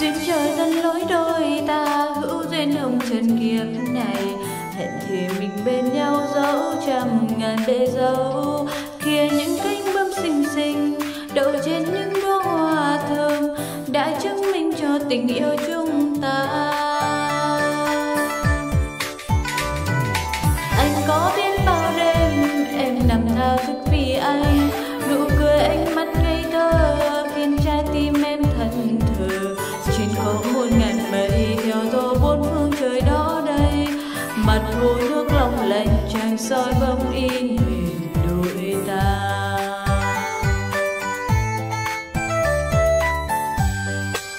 duyên trời thân lối đôi ta, hữu duyên hồng trần kiếp này. Hẹn thì mình bên nhau dẫu trăm ngàn bể dấu, kia những cánh bướm xinh xinh, đậu trên những đóa hoa thơm, đã chứng minh cho tình yêu chúng ta. Anh có biết bao đêm em nằm thao thức vì mặt hồ nước long lanh tràn soi bóng in hình đôi ta.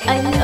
Anh